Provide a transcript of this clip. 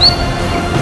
Música